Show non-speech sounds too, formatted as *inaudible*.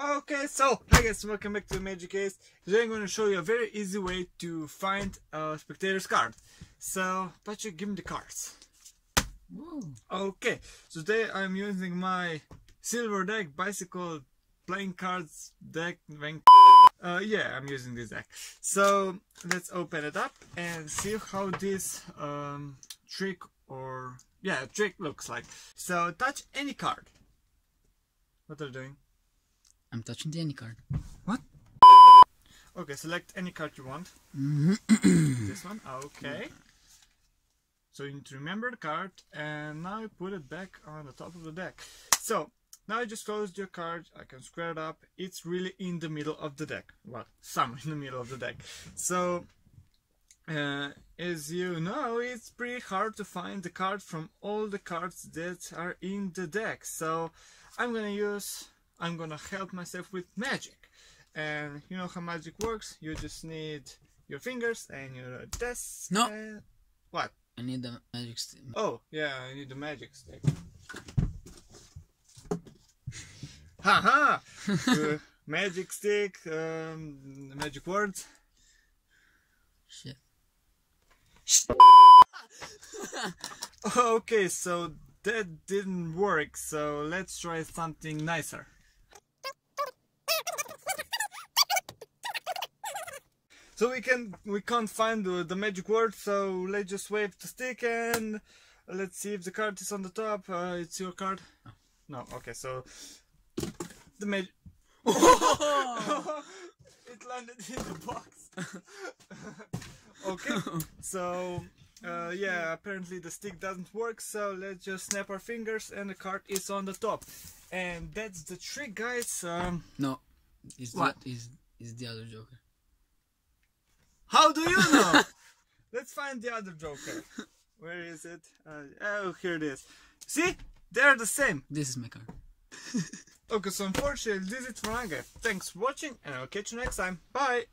Okay, so hi guys, welcome back to Magic Ace. Today I'm going to show you a very easy way to find a spectator's card. So, Patrick, give me the cards. Okay, so today I'm using my silver deck bicycle playing cards deck. Uh, yeah, I'm using this deck. So let's open it up and see how this um, trick or yeah trick looks like. So touch any card. What are you doing? I'm touching the any card. What? Okay, select any card you want. *coughs* this one, okay. So you need to remember the card and now you put it back on the top of the deck. So now I just closed your card, I can square it up. It's really in the middle of the deck. Well, *laughs* some in the middle of the deck. So uh, as you know, it's pretty hard to find the card from all the cards that are in the deck. So I'm gonna use I'm gonna help myself with magic. And you know how magic works? You just need your fingers and your desk. No. What? I need the magic stick. Oh, yeah, I need the magic stick. Haha! *laughs* uh, magic stick, um, magic words. Shit. *laughs* Okay, so that didn't work, so let's try something nicer. So we can we can't find the, the magic word, so let's just wave the stick and let's see if the card is on the top. Uh, it's your card. No, okay, so the magic. *laughs* it landed in the box. *laughs* okay, so uh, yeah, apparently the stick doesn't work, so let's just snap our fingers and the card is on the top. And that's the trick, guys. Um, No. Is What? the is is the other Joker. how do you know? *laughs* let's find the other Joker. Where is it? Uh, oh, here it is. See? They're the same. This is my card. Okay, so unfortunately, this is for now, guys. Thanks for watching, and I'll catch you next time. Bye!